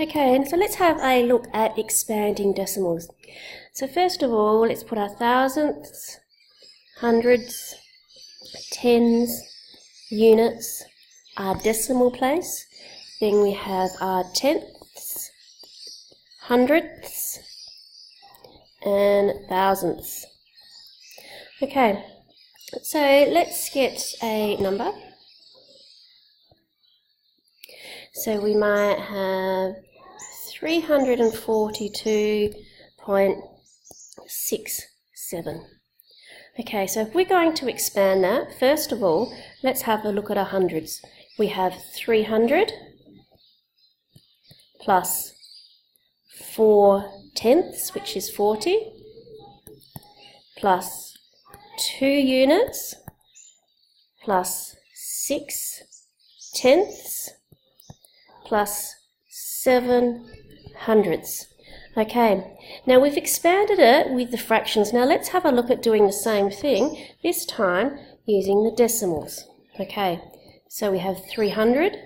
Okay, and so let's have a look at expanding decimals. So first of all, let's put our thousandths, hundreds, tens, units, our decimal place. Then we have our tenths, hundredths, and thousandths. Okay, so let's get a number. So we might have 342.67. Okay, so if we're going to expand that, first of all, let's have a look at our hundreds. We have 300 plus 4 tenths, which is 40, plus 2 units, plus 6 tenths, plus 7 hundredths. Okay, now we've expanded it with the fractions. Now let's have a look at doing the same thing, this time using the decimals. Okay, so we have 300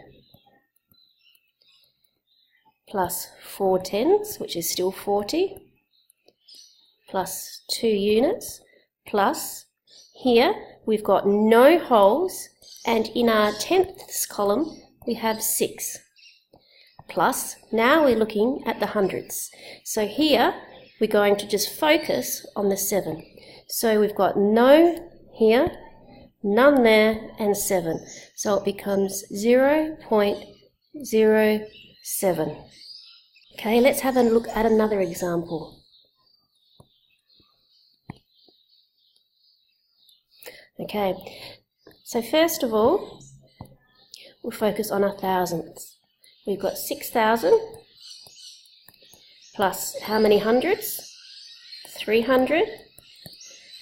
plus 4 tenths, which is still 40, plus 2 units, plus here we've got no wholes, and in our tenths column we have 6 plus, now we're looking at the hundreds. So here, we're going to just focus on the 7. So we've got no here, none there, and 7. So it becomes 0.07. Okay, let's have a look at another example. Okay, so first of all, we'll focus on our thousandths. We've got 6,000 plus how many hundreds? 300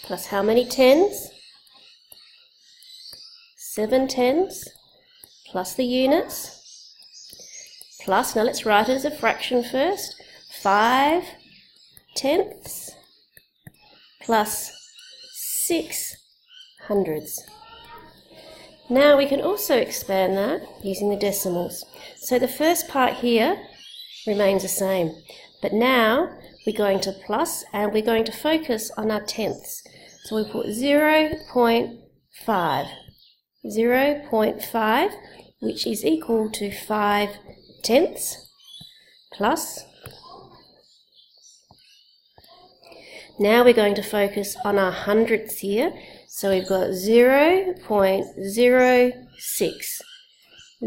plus how many tens? 7 tens plus the units plus, now let's write it as a fraction first, 5 tenths plus 6 hundredths. Now we can also expand that using the decimals. So the first part here remains the same, but now we're going to plus and we're going to focus on our tenths. So we put 0 0.5, 0 0.5, which is equal to 5 tenths plus. Now we're going to focus on our hundredths here. So we've got 0 0.06.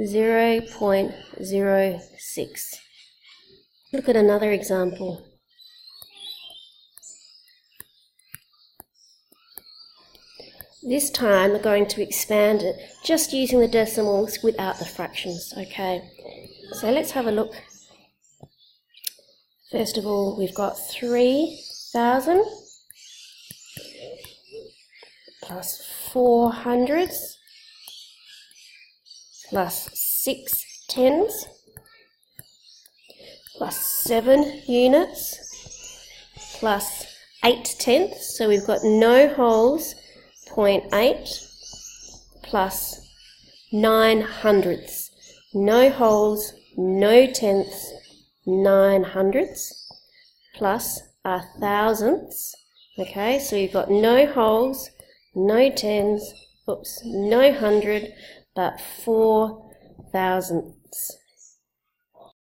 0 0.06. Look at another example. This time we're going to expand it just using the decimals without the fractions, okay? So let's have a look. First of all, we've got 3,000 plus 4 hundredths plus 6 tens plus 7 units plus 8 tenths, so we've got no wholes, 0.8 plus 9 hundredths, no wholes, no tenths, 9 hundredths plus our thousandths, okay, so you've got no wholes, no tens, oops, no hundred, but four thousandths.